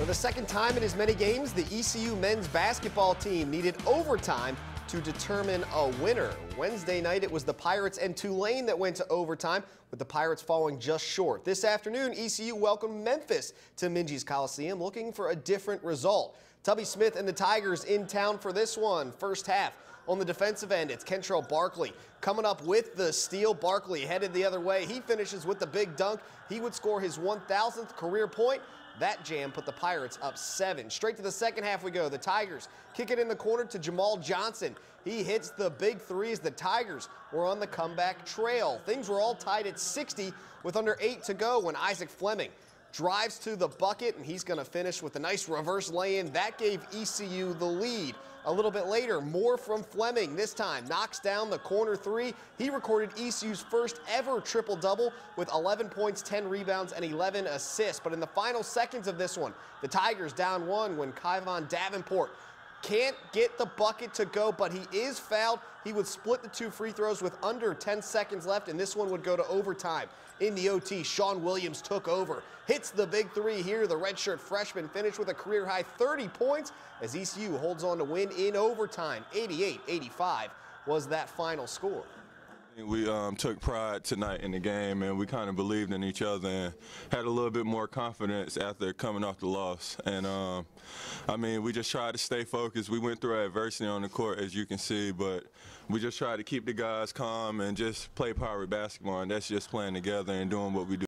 For the second time in as many games, the ECU men's basketball team needed overtime to determine a winner. Wednesday night, it was the Pirates and Tulane that went to overtime, with the Pirates falling just short. This afternoon, ECU welcomed Memphis to Minges Coliseum, looking for a different result. Tubby Smith and the Tigers in town for this one. First half. On the defensive end, it's Kentrell Barkley coming up with the steal. Barkley headed the other way. He finishes with the big dunk. He would score his 1,000th career point. That jam put the Pirates up seven. Straight to the second half we go. The Tigers kick it in the corner to Jamal Johnson. He hits the big threes. The Tigers were on the comeback trail. Things were all tied at 60 with under eight to go when Isaac Fleming drives to the bucket, and he's going to finish with a nice reverse lay-in. That gave ECU the lead. A little bit later, more from Fleming. This time, knocks down the corner three. He recorded ECU's first ever triple-double with 11 points, 10 rebounds, and 11 assists. But in the final seconds of this one, the Tigers down one when Kyvon Davenport can't get the bucket to go, but he is fouled. He would split the two free throws with under 10 seconds left, and this one would go to overtime. In the OT, Shawn Williams took over, hits the big three here. The redshirt freshman finished with a career high 30 points as ECU holds on to win in overtime. 88-85 was that final score. We um, took pride tonight in the game, and we kind of believed in each other and had a little bit more confidence after coming off the loss. And um, I mean, we just tried to stay focused. We went through adversity on the court, as you can see, but we just tried to keep the guys calm and just play power basketball. And that's just playing together and doing what we do.